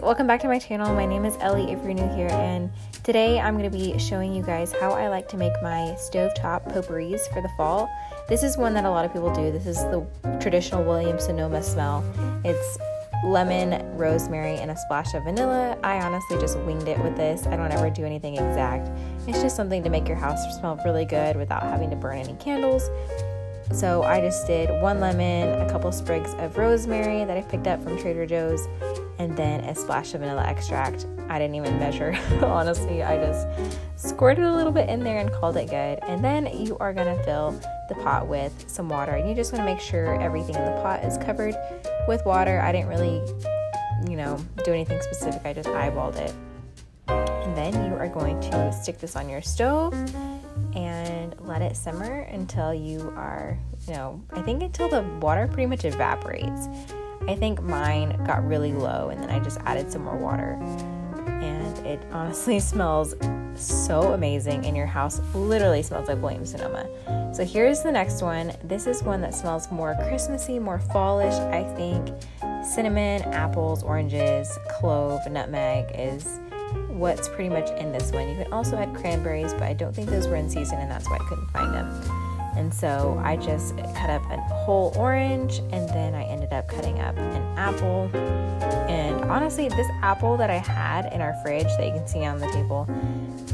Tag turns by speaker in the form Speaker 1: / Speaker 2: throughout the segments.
Speaker 1: welcome back to my channel. My name is Elli if you're new here and today I'm going to be showing you guys how I like to make my stovetop potpourris for the fall. This is one that a lot of people do. This is the traditional Williams Sonoma smell. It's lemon, rosemary, and a splash of vanilla. I honestly just winged it with this. I don't ever do anything exact. It's just something to make your house smell really good without having to burn any candles. So I just did one lemon, a couple sprigs of rosemary that I picked up from Trader Joe's, and then a splash of vanilla extract. I didn't even measure, honestly. I just squirted a little bit in there and called it good. And then you are gonna fill the pot with some water. And you just wanna make sure everything in the pot is covered with water. I didn't really, you know, do anything specific. I just eyeballed it. And then you are going to stick this on your stove and let it simmer until you are, you know, I think until the water pretty much evaporates. I think mine got really low and then I just added some more water. And it honestly smells so amazing and your house literally smells like Williams Sonoma. So here's the next one. This is one that smells more Christmassy, more fallish. I think cinnamon, apples, oranges, clove, nutmeg is what's pretty much in this one. You can also add cranberries, but I don't think those were in season and that's why I couldn't find them. And so I just cut up a whole orange and then I ended up cutting up an apple. And honestly, this apple that I had in our fridge that you can see on the table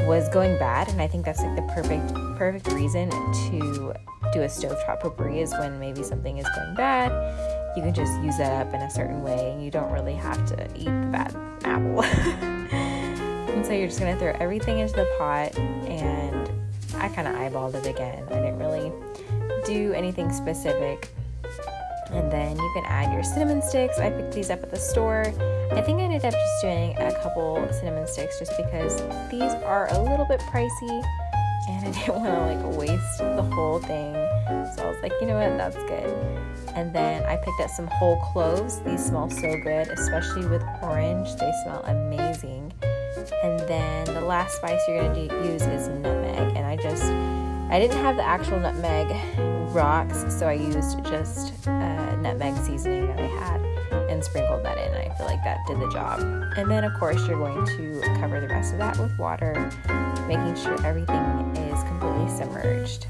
Speaker 1: was going bad. And I think that's like the perfect, perfect reason to do a stovetop potpourri is when maybe something is going bad. You can just use that up in a certain way and you don't really have to eat the bad apple. so you're just gonna throw everything into the pot and I kind of eyeballed it again. I didn't really do anything specific. And then you can add your cinnamon sticks. I picked these up at the store. I think I ended up just doing a couple cinnamon sticks just because these are a little bit pricey and I didn't want to like waste the whole thing. So I was like, you know what, that's good. And then I picked up some whole cloves. These smell so good, especially with orange. They smell amazing. And then the last spice you're going to use is nutmeg. And I just, I didn't have the actual nutmeg rocks, so I used just a nutmeg seasoning that I had and sprinkled that in. I feel like that did the job. And then, of course, you're going to cover the rest of that with water, making sure everything is completely submerged.